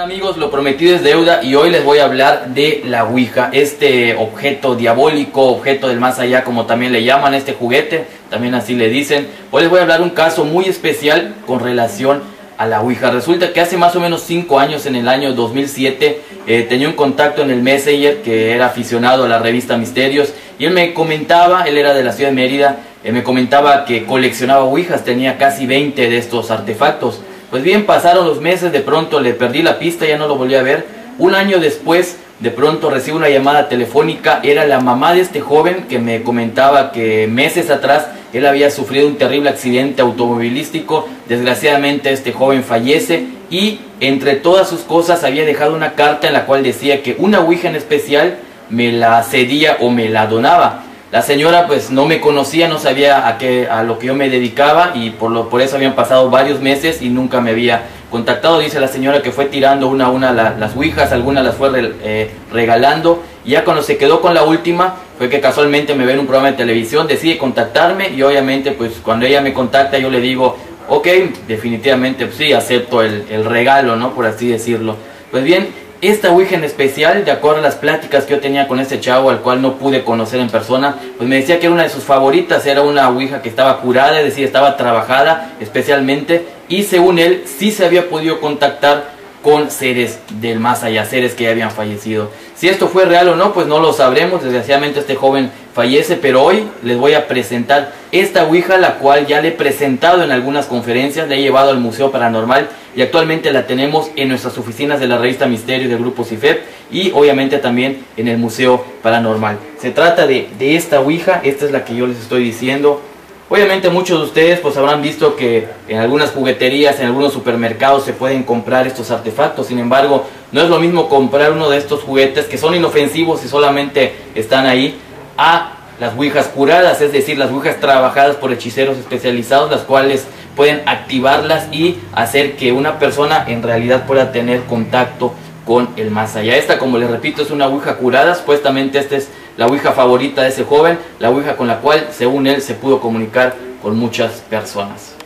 amigos, lo prometido es deuda y hoy les voy a hablar de la Ouija, este objeto diabólico, objeto del más allá como también le llaman, este juguete, también así le dicen. Hoy les voy a hablar un caso muy especial con relación a la Ouija. Resulta que hace más o menos 5 años, en el año 2007, eh, tenía un contacto en el Messenger que era aficionado a la revista Misterios y él me comentaba, él era de la ciudad de Mérida, eh, me comentaba que coleccionaba Ouijas, tenía casi 20 de estos artefactos. Pues bien, pasaron los meses, de pronto le perdí la pista, ya no lo volví a ver. Un año después, de pronto recibo una llamada telefónica, era la mamá de este joven que me comentaba que meses atrás él había sufrido un terrible accidente automovilístico, desgraciadamente este joven fallece y entre todas sus cosas había dejado una carta en la cual decía que una Ouija en especial me la cedía o me la donaba. La señora pues no me conocía, no sabía a, qué, a lo que yo me dedicaba y por, lo, por eso habían pasado varios meses y nunca me había contactado. Dice la señora que fue tirando una a una las ouijas, algunas las fue eh, regalando y ya cuando se quedó con la última fue que casualmente me ve en un programa de televisión, decide contactarme y obviamente pues cuando ella me contacta yo le digo, ok, definitivamente pues, sí, acepto el, el regalo, ¿no? Por así decirlo. Pues bien, esta Ouija en especial, de acuerdo a las pláticas que yo tenía con este chavo al cual no pude conocer en persona, pues me decía que era una de sus favoritas, era una Ouija que estaba curada, es decir, estaba trabajada especialmente y según él sí se había podido contactar con seres del más allá, seres que ya habían fallecido. Si esto fue real o no, pues no lo sabremos. Desgraciadamente este joven fallece, pero hoy les voy a presentar esta Ouija, la cual ya le he presentado en algunas conferencias, le he llevado al Museo Paranormal y actualmente la tenemos en nuestras oficinas de la revista Misterio del Grupo CIFEP y obviamente también en el Museo Paranormal. Se trata de, de esta Ouija, esta es la que yo les estoy diciendo. Obviamente muchos de ustedes pues habrán visto que en algunas jugueterías, en algunos supermercados se pueden comprar estos artefactos. Sin embargo, no es lo mismo comprar uno de estos juguetes que son inofensivos y solamente están ahí a las ouijas curadas, es decir, las ouijas trabajadas por hechiceros especializados, las cuales pueden activarlas y hacer que una persona en realidad pueda tener contacto con el más allá. Esta, como les repito, es una ouija curada, supuestamente esta es la Ouija favorita de ese joven, la Ouija con la cual, según él, se pudo comunicar con muchas personas.